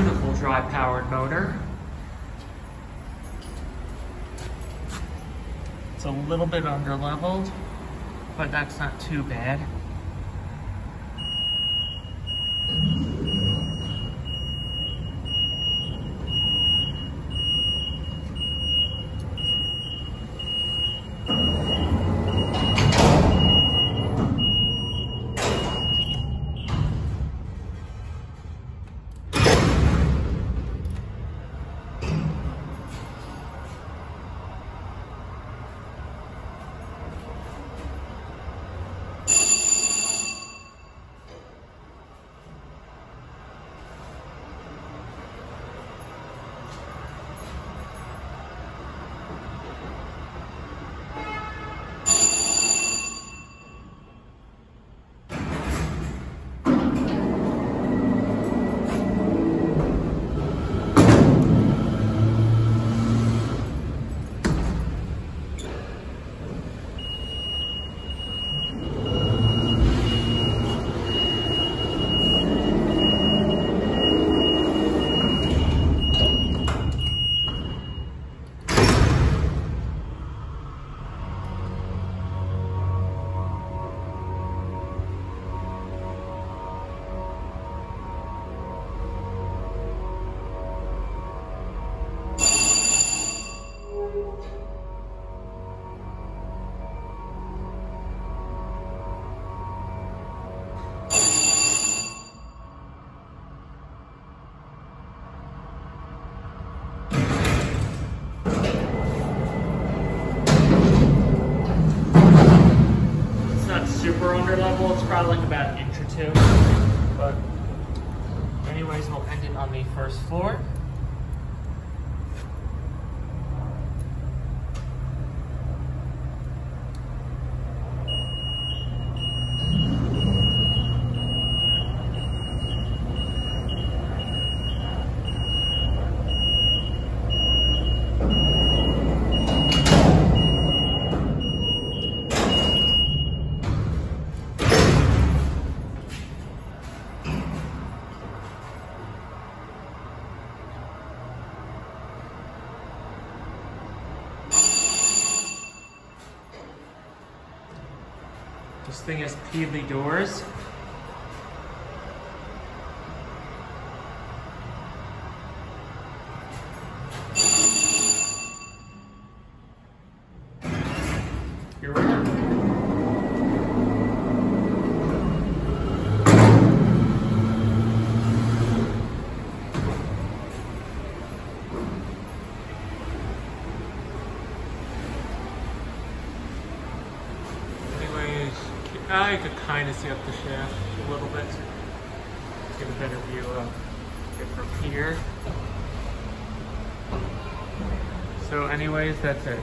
beautiful dry-powered motor. It's a little bit under-leveled, but that's not too bad. Level, it's probably like about an inch or two. But anyways, we'll end it on the first floor. This thing has Peelle doors. Here we go. Anyways, Uh, I could kind of see up the shaft a little bit. Get a better view of it from here. So anyways, that's it.